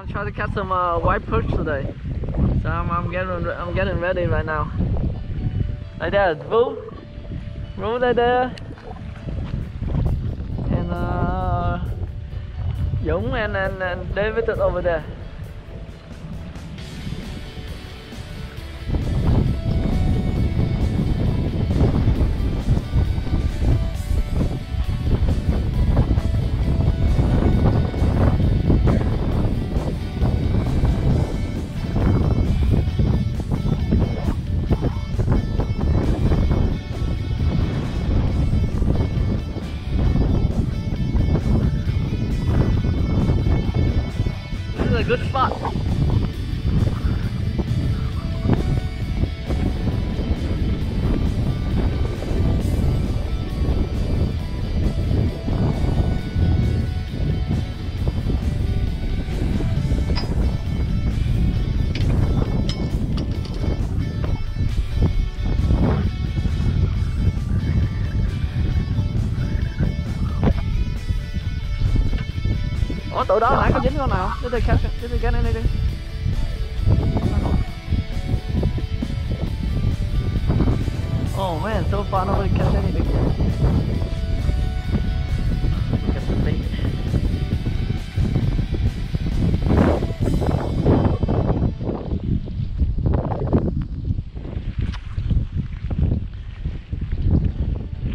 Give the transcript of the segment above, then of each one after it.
gonna try to catch some uh, white perch today. So I'm, I'm getting I'm getting ready right now. Like there, Vu. Vu right there. And uh, Dũng and, and, and David is over there. Ủa tụi đó nãy có dính con nào? This is catch this is get anything? Oh man, so far nobody catch anything. Get the bait.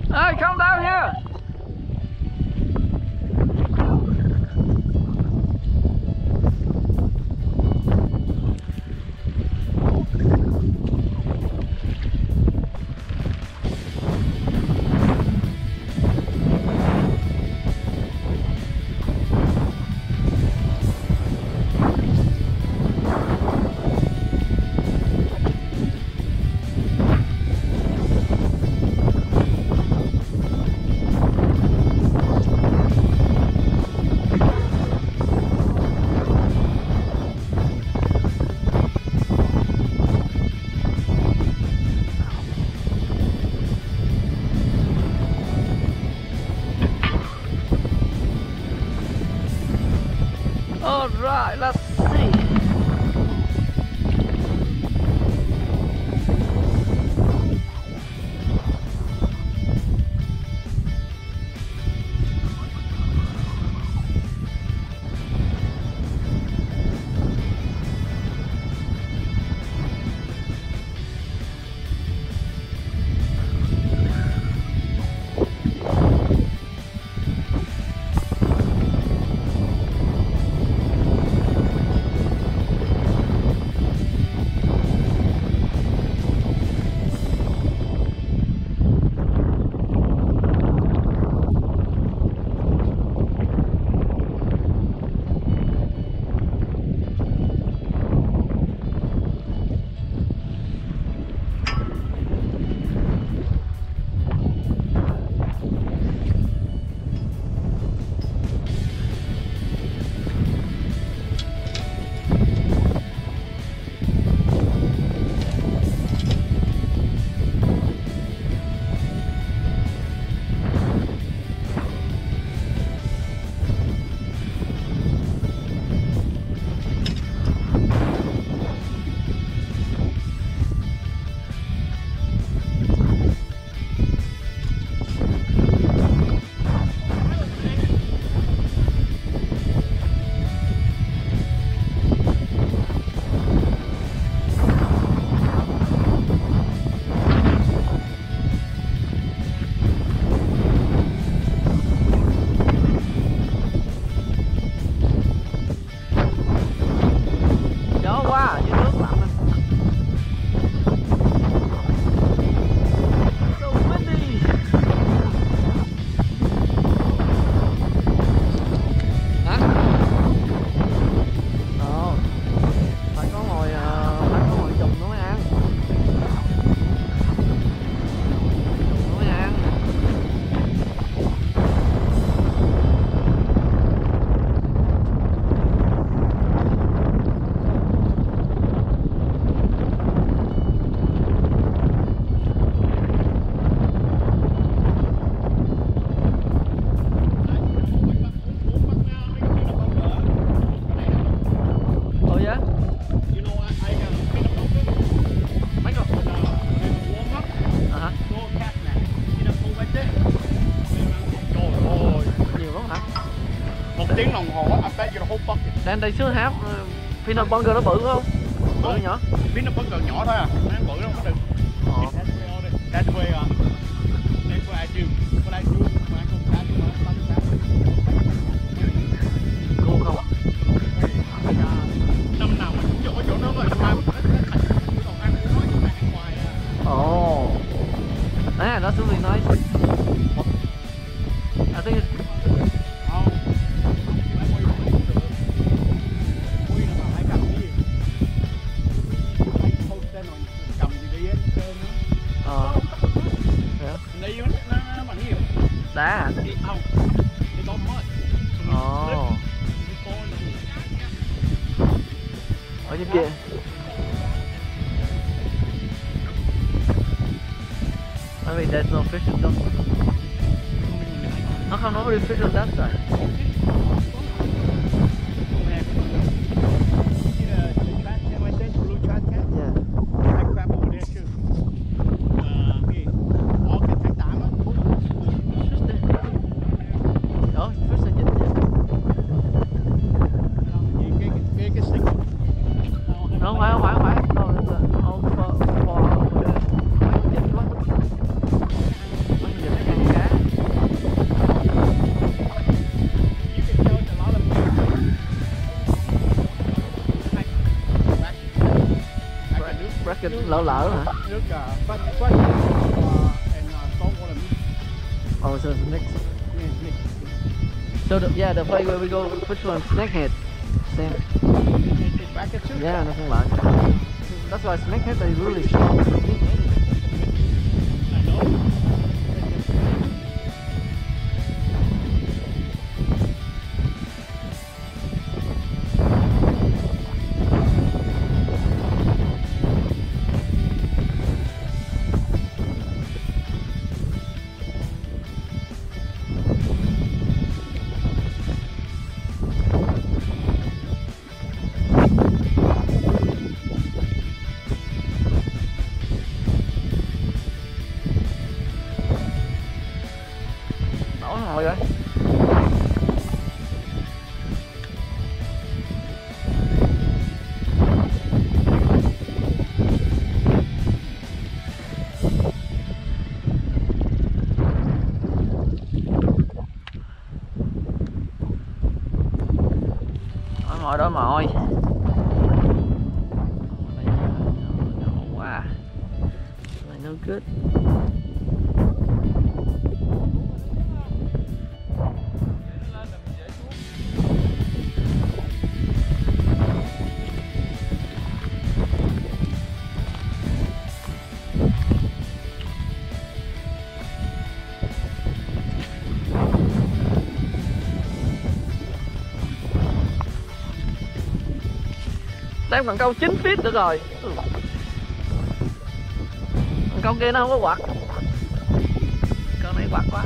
Hey, come down here! đang đây sướng hấp bắn Burger nó bự không? Bự nhỏ Pinot Burger nhỏ thôi à đá à? đi không đi có mud có Ở trên kia. I mean, there's no fish in them. How come nobody fish on that side? Lỡ lỡ hả? Nước uh, fresh uh, and uh, salt water mix. Oh, so it's mixed. Yeah. So the, yeah, the place where we go fish on snakehead. Same. It's brackish too. Yeah, nothing like That's why snakehead is really strong. I know. good. đang khoảng câu 9 feet nữa rồi ừ con kia nó không có quạt. Con này quạt quá.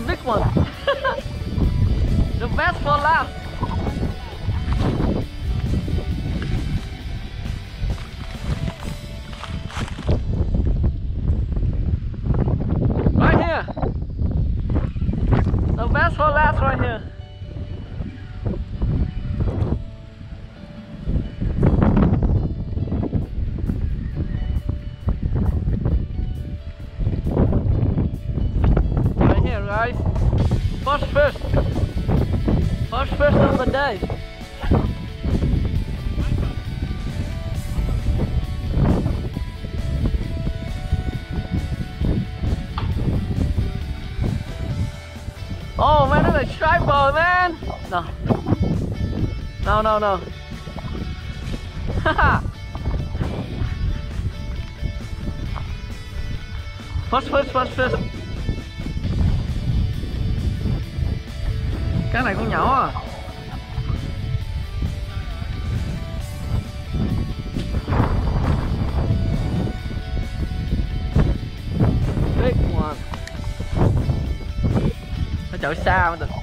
The big one. the best for last. First day. Oh man, that's a stripe ball, man. No. No, no, no. Haha. First first fish. Cái này con nhỏ à. chỗ xa mà được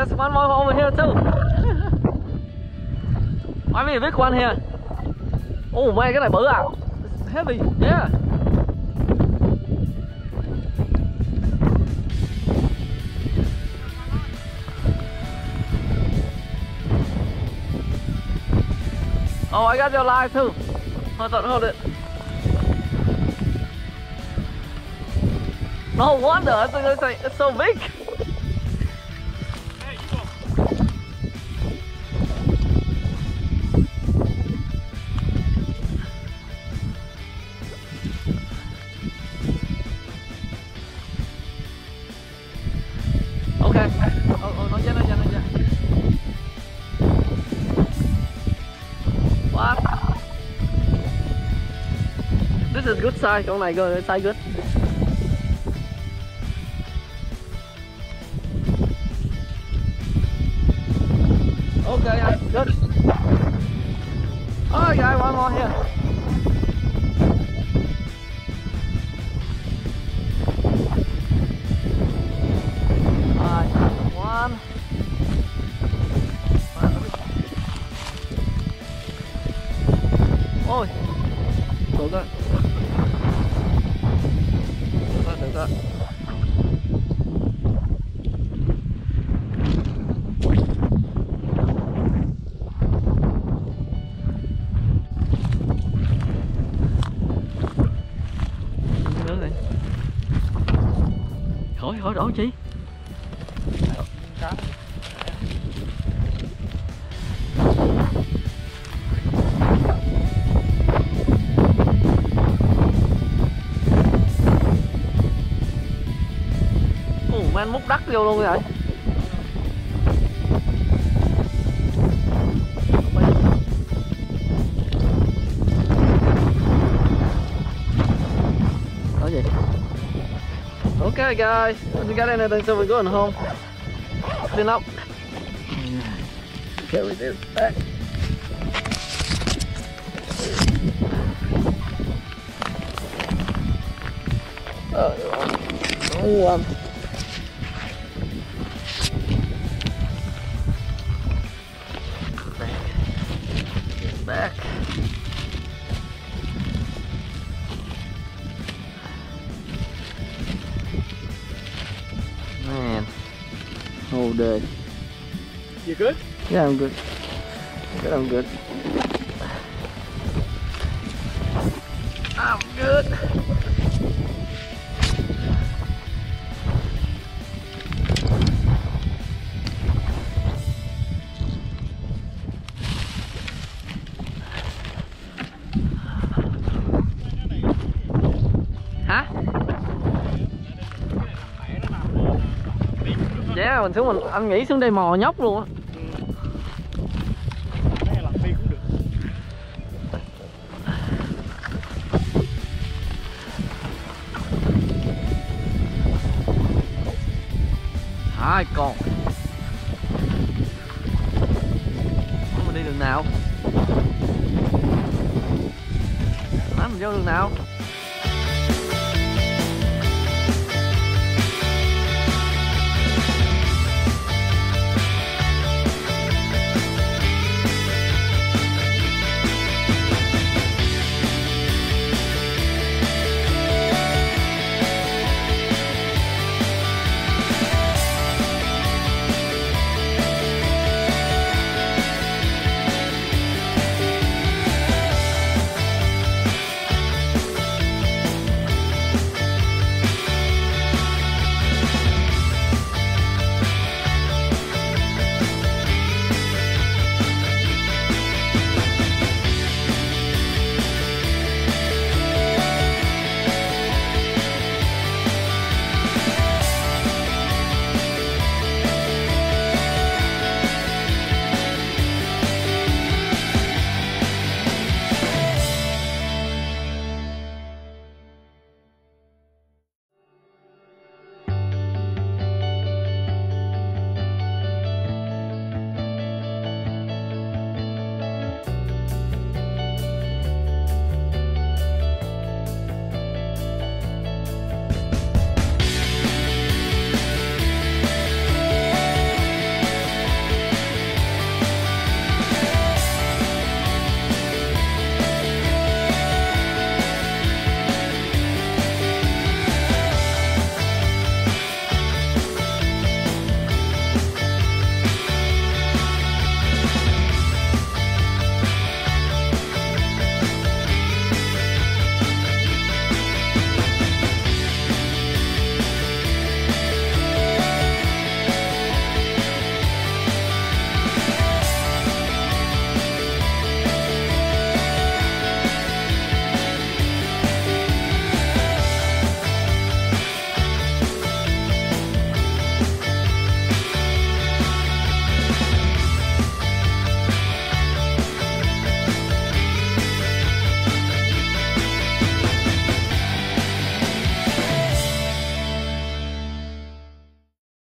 there's one more over here too. I mean, a big one here. Oh man, cái này bự à. It's heavy, yeah. Oh, I got your live too. Hold on, hold it. No wonder, I think it's, like, it's so big. Good size. Con này good, size good. Hỏi, hỏi đổ chi Ồ, men múc đất vô luôn rồi. Okay guys, we got anything so we're going home. Clean up. Carry this back. Oh, oh, You good? Yeah, I'm good. Good, I'm good. I'm good. Yeah, mình xuống mình anh nghĩ xuống đây mò nhóc luôn á. Hai con. Mình đi đường nào? Má mình vô đường nào?